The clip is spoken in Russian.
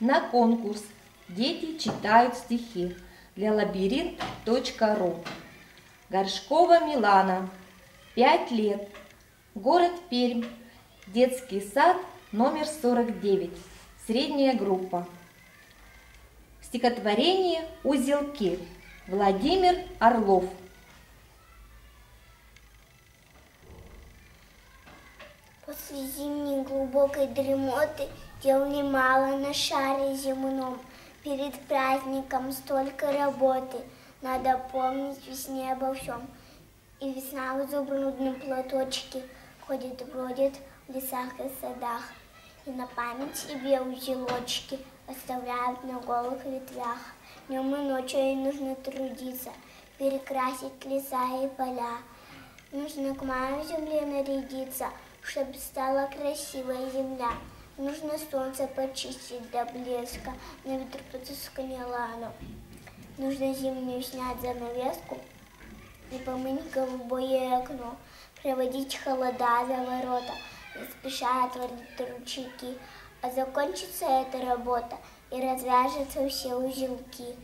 на конкурс «Дети читают стихи» для лабиринт.ру. Горшкова Милана, 5 лет, город Пермь, детский сад номер 49, средняя группа. Стихотворение «Узелки» Владимир Орлов. После зимней глубокой дремоты дел немало на шаре земном. Перед праздником столько работы, надо помнить весне обо всем. И весна в изумрудном платочке ходит, бродит в лесах и садах. И на память себе узелочки оставляют на голых ветвях. Днем и ночью ей нужно трудиться, перекрасить леса и поля. Нужно к маю земле нарядиться, чтобы стала красивая земля. Нужно солнце почистить до блеска, на ветру потускнело оно. Нужно зимнюю снять занавеску и помыть голубое окно, проводить холода за ворота, не спеша отворить ручейки. А закончится эта работа, и развяжутся все узелки.